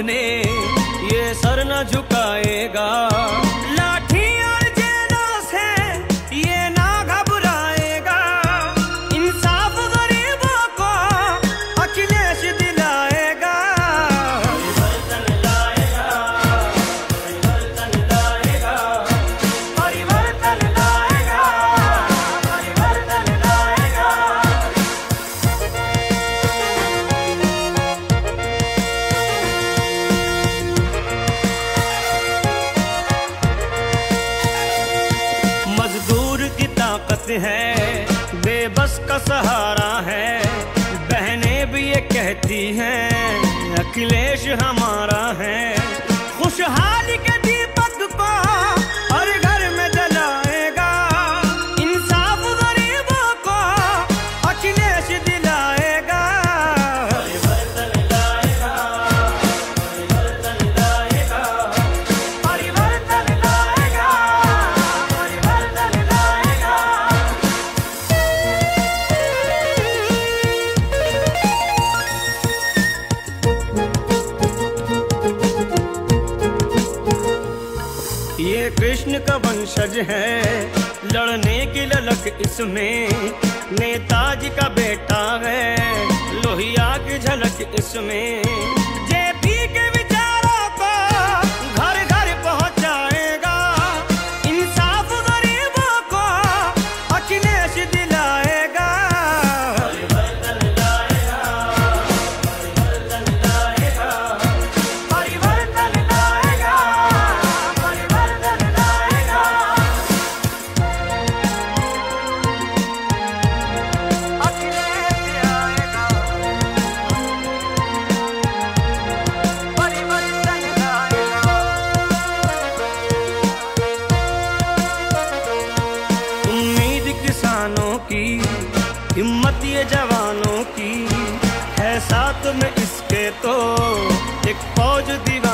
जितने ये सर न झुकाएगा। लाठी है बेबस का सहारा है। बहने भी ये कहती हैं अखिलेश हमारा है। खुशहाली ये कृष्ण का वंशज है। लड़ने की ललक इसमें नेताजी का बेटा है। लोहिया की झलक इसमें होती है जवानों की। है साथ में इसके तो एक फौज दीवार